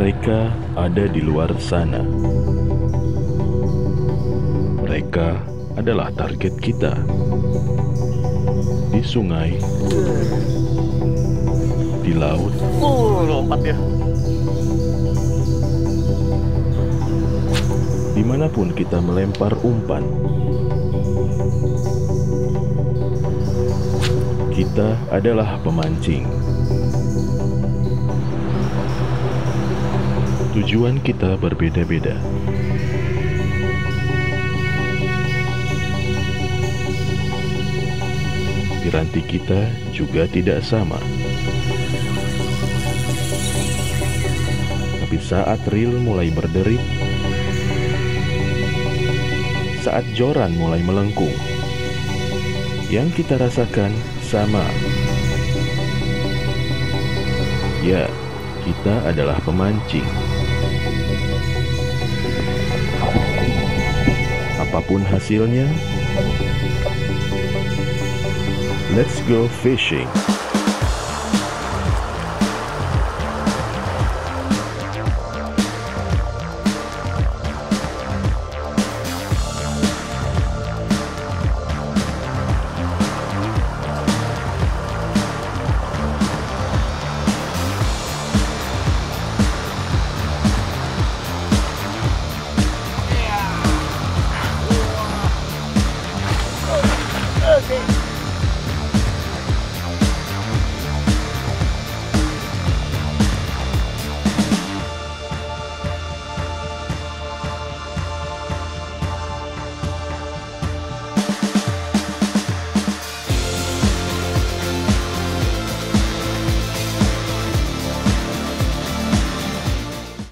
Mereka ada di luar sana. Mereka adalah target kita. Di sungai, di laut, Uh, lompat ya. di mana pun kita melempar umpan. Kita adalah pemancing. Tujuan kita berbeda-beda. Piranti kita juga tidak sama. Tapi saat reel mulai berderit, saat joran mulai melengkung, yang kita rasakan sama. Ya, kita adalah pemancing. Apa pun hasilnya, let's go fishing.